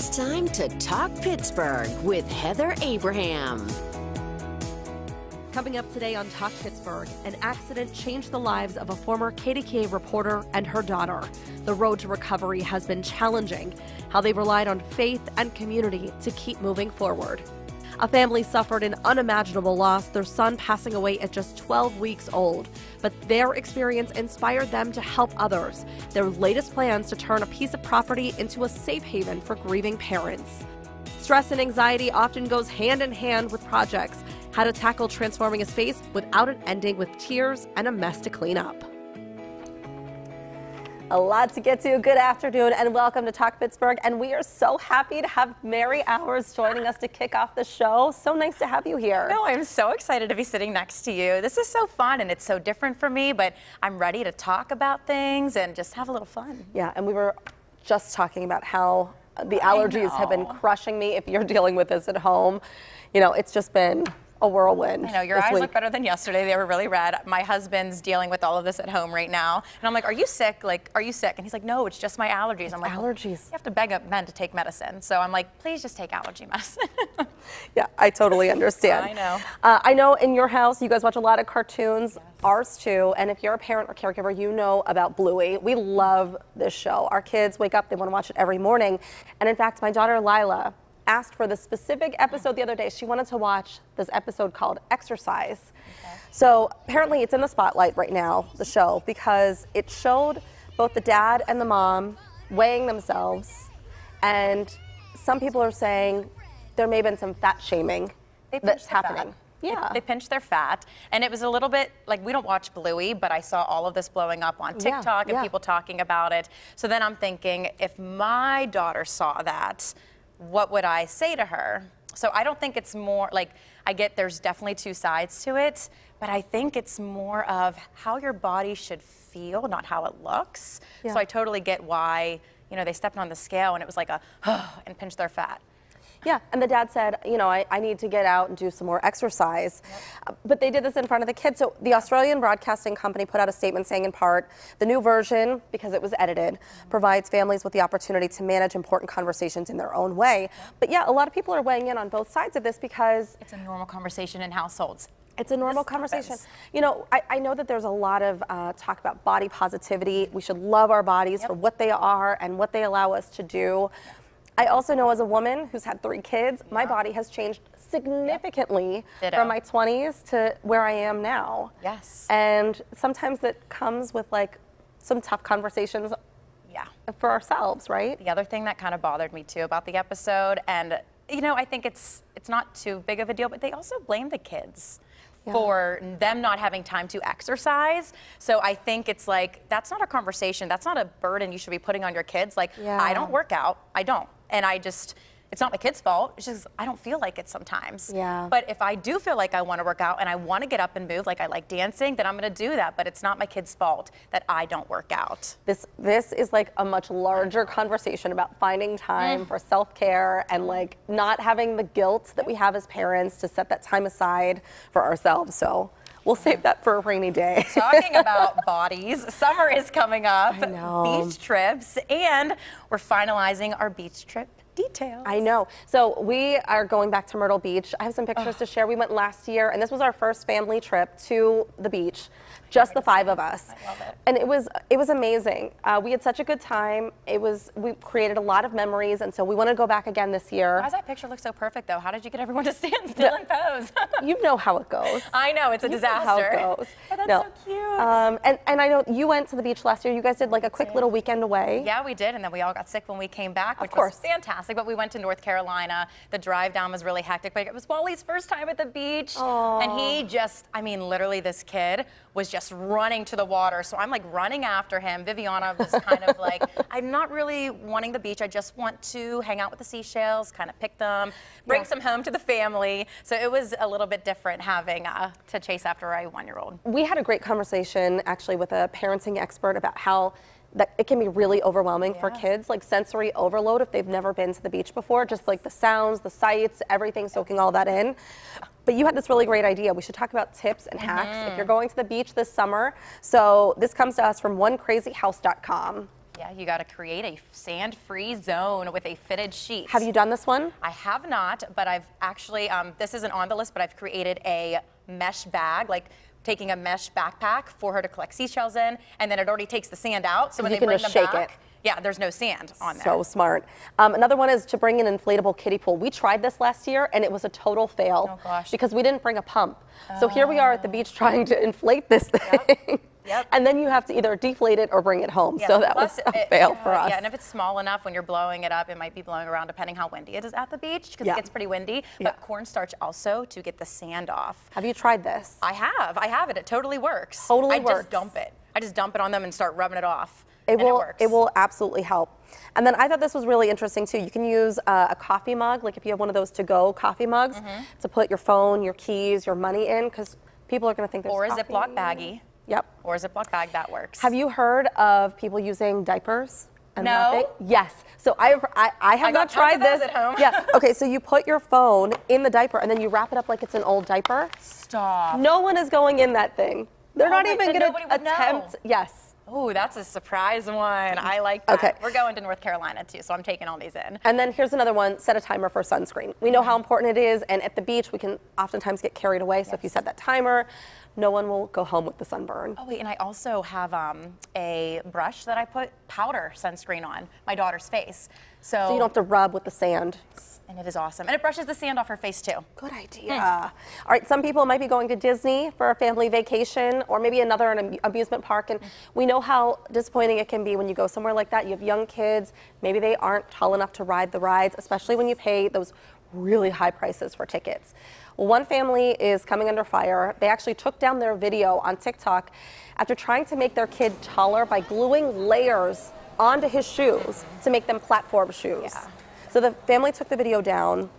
It's time to talk Pittsburgh with Heather Abraham. Coming up today on Talk Pittsburgh, an accident changed the lives of a former KDKA reporter and her daughter. The road to recovery has been challenging, how they relied on faith and community to keep moving forward. A family suffered an unimaginable loss, their son passing away at just 12 weeks old. But their experience inspired them to help others. Their latest plans to turn a piece of property into a safe haven for grieving parents. Stress and anxiety often goes hand in hand with projects. How to tackle transforming a space without it ending with tears and a mess to clean up. A lot to get to. Good afternoon and welcome to Talk Pittsburgh. And we are so happy to have Mary Ours joining us to kick off the show. So nice to have you here. No, I'm so excited to be sitting next to you. This is so fun and it's so different for me, but I'm ready to talk about things and just have a little fun. Yeah, and we were just talking about how the allergies have been crushing me. If you're dealing with this at home, you know, it's just been a whirlwind. I know, your eyes week. look better than yesterday. They were really red. My husband's dealing with all of this at home right now. And I'm like, are you sick? Like, are you sick? And he's like, no, it's just my allergies. It's I'm like, allergies. You have to beg a men to take medicine. So I'm like, please just take allergy medicine. yeah, I totally understand. I know. Uh, I know in your house, you guys watch a lot of cartoons. Yes. Ours too, and if you're a parent or caregiver, you know about Bluey. We love this show. Our kids wake up, they want to watch it every morning. And in fact, my daughter Lila, asked for the specific episode the other day. She wanted to watch this episode called Exercise. Okay. So apparently it's in the spotlight right now, the show, because it showed both the dad and the mom weighing themselves. And some people are saying there may have been some fat shaming that's happening. Fat. Yeah. They, they, pinched their fat. And it was a little bit like we don't watch Bluey, but I saw all of this blowing up on TikTok yeah, and yeah. people talking about it. So then I'm thinking if my daughter saw that, what would I say to her? So I don't think it's more like I get there's definitely two sides to it, but I think it's more of how your body should feel, not how it looks. Yeah. So I totally get why, you know, they stepped on the scale and it was like a and pinched their fat. Yeah, and the dad said, you know, I, I need to get out and do some more exercise. Yep. But they did this in front of the kids. So the Australian Broadcasting Company put out a statement saying, in part, the new version, because it was edited, mm-hmm. provides families with the opportunity to manage important conversations in their own way. Yep. But yeah, a lot of people are weighing in on both sides of this because it's a normal conversation in households. It's a normal this conversation. Happens. You know, I, I, know that there's a lot of uh, talk about body positivity. We should love our bodies yep. for what they are and what they allow us to do. I also know as a woman who's had three kids, yeah. my body has changed significantly from my 20s to where I am now. Yes. And sometimes it comes with like some tough conversations yeah. for ourselves, right? The other thing that kind of bothered me too about the episode and you know, I think it's it's not too big of a deal, but they also blame the kids. Yeah. for them not having time to exercise. So I think it's like that's not a conversation. That's not a burden you should be putting on your kids. Like yeah. I don't work out. I don't and I just it's not my kid's fault. It's just I don't feel like it sometimes. Yeah. But if I do feel like I want to work out and I want to get up and move, like I like dancing, then I'm going to do that. But it's not my kid's fault that I don't work out. This this is like a much larger conversation about finding time mm. for self care and like not having the guilt that we have as parents to set that time aside for ourselves. So. We'll save that for a rainy day. Talking about bodies, summer is coming up, beach trips, and we're finalizing our beach trip details. I know. So we are going back to Myrtle Beach. I have some pictures to share. We went last year, and this was our first family trip to the beach just the five of us. I love it. And it was it was amazing. Uh, we had such a good time. It was we created a lot of memories, and so we want to go back again this year. Why does that picture look so perfect though? How did you get everyone to stand still and pose? you know how it goes. I know it's a you disaster. how it goes. Oh, that's no. so cute. Um, and and I know you went to the beach last year. You guys did like a quick little weekend away. Yeah, we did, and then we all got sick when we came back, which of course. was fantastic. But we went to North Carolina. The drive down was really hectic, but it was Wally's first time at the beach, Aww. and he just, I mean, literally, this kid was just running to the water. So I'm like running after him. Viviana was kind of like, I'm not really wanting the beach. I just want to hang out with the seashells, kind of pick them, bring yeah. some home to the family. So it was a little bit different having uh, to chase after a one year old. We had a great conversation actually with a parenting expert about how that it can be really overwhelming yeah. for kids, like sensory overload if they've never been to the beach before, just like the sounds, the sights, everything, soaking all that in. But you had this really great idea. We should talk about tips and hacks mm-hmm. if you're going to the beach this summer. So this comes to us from onecrazyhouse.com. Yeah, you got to create a sand-free zone with a fitted sheet. Have you done this one? I have not, but I've actually, um, this isn't on the list, but I've created a mesh bag, like taking a mesh backpack for her to collect seashells in, and then it already takes the sand out. So when you they can bring them back, it. Yeah, there's no sand on there. So smart. Um, another one is to bring an inflatable kiddie pool. We tried this last year and it was a total fail Oh, gosh. because we didn't bring a pump. So here we are at the beach trying to inflate this thing. Yep. And then you have to either deflate it or bring it home. Yeah, so that was a it- fail yeah, for us. Yeah, and if it's small enough when you're blowing it up, it might be blowing around depending how windy it is at the beach because Yeah. it gets pretty windy. But cornstarch also to get the sand off. have you tried this? I have, I have it. It totally works. Totally I works. just dump it. I just dump it on them and start rubbing it off. It and will. It works. will absolutely help. And then I thought this was really interesting too. You can use uh, a coffee mug, like if you have one of those to-go coffee mugs, Mm-hmm. to put your phone, your keys, your money in, because people are going to think there's Or a coffee. Ziploc baggie. Yep. Or a Ziploc bag that works. Have you heard of people using diapers? And No. wrapping? Yes. So I, I, I have I not tried this. at home. Yeah. Okay. So you put your phone in the diaper and then you wrap it up like it's an old diaper. Stop. No one is going in that thing. They're Oh not even going to would know. attempt. Yes. Oh, that's a surprise one. I like that. Okay. We're going to North Carolina too, so I'm taking all these in. And then here's another one: set a timer for sunscreen. We know how mm-hmm. important it is, and at the beach we can oftentimes get carried away. So if you set that timer, no one will go home with the sunburn. Oh wait, and I also have um, a brush that I put powder sunscreen on my daughter's face. So, So you don't have to rub with the sand. and it is awesome, and it brushes the sand off her face too. Good idea. All right, some people might be going to Disney for a family vacation or maybe another an amusement park. And we know how disappointing it can be when you go somewhere like that. You have young kids, maybe they aren't tall enough to ride the rides, especially when you pay those really high prices for tickets. Well, one family is coming under fire. They actually took down their video on TikTok after trying to make their kid taller by gluing layers onto his shoes to make them platform shoes. Yeah. So the family took the video down.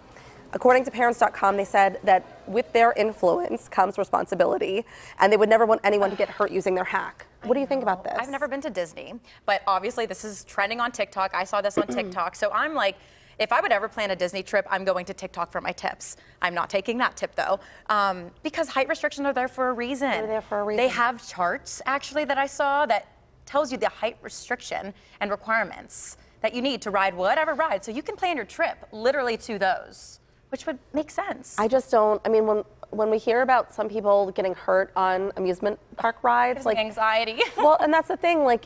According to parents.com, they said that with their influence comes responsibility, and they would never want anyone to get hurt using their hack. What do you think about this? I've never been to Disney, but obviously this is trending on TikTok. I saw this on TikTok, so I'm like. If I would ever plan a Disney trip, I'm going to TikTok for my tips. I'm not taking that tip though, um, because height restrictions are there for a reason. They're there for a reason. They have charts actually that I saw that tells you the height restriction and requirements that you need to ride whatever ride. So you can plan your trip literally to those, which would make sense. I just don't. I mean, when when we hear about some people getting hurt on amusement park rides, like anxiety. well, and that's the thing. Like,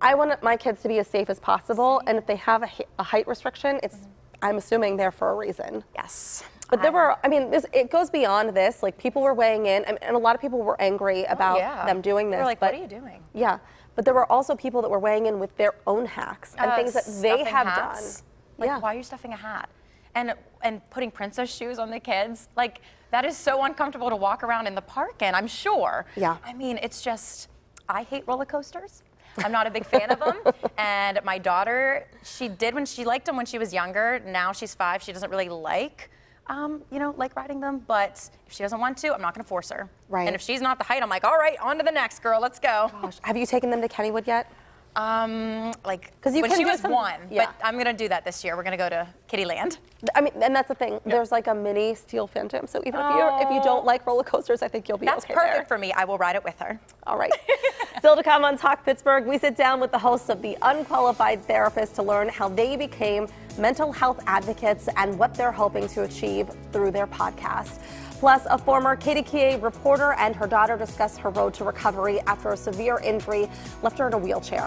I want my kids to be as safe as possible, and if they have a, a height restriction, it's I'm assuming they're for a reason. yes. But there I- were, I mean, this it goes beyond this. Like people were weighing in, and, and a lot of people were angry about Oh, yeah. them doing They this. were like, but, "What are you doing?" Yeah, but there were also people that were weighing in with their own hacks and Uh, things that they have hats. done. Like, yeah. why are you stuffing a hat? And and putting princess shoes on the kids? Like, that is so uncomfortable to walk around in the park and I'm sure. Yeah. I mean, it's just, I hate roller coasters. I'm not a big fan of them. And my daughter, she did when she liked them when she was younger. Now she's five. She doesn't really like, um, you know, like riding them. But if she doesn't want to, I'm not going to force her. Right. And if she's not the height, I'm like, all right, on to the next girl. Let's go. Gosh, have you taken them to Kennywood yet? Um, like 'Cause you when she was one, yeah. but I'm gonna do that this year. We're gonna go to Kiddieland. I mean, and that's the thing. There's like a mini Steel Phantom. So even if you if you don't like roller coasters, I think you'll be That's okay perfect there. for me. I will ride it with her. All right. Still to come on Talk Pittsburgh, we sit down with the hosts of The Unqualified Therapist to learn how they became mental health advocates and what they're hoping to achieve through their podcast. Plus, a former KDKA reporter and her daughter discuss her road to recovery after a severe injury left her in a wheelchair.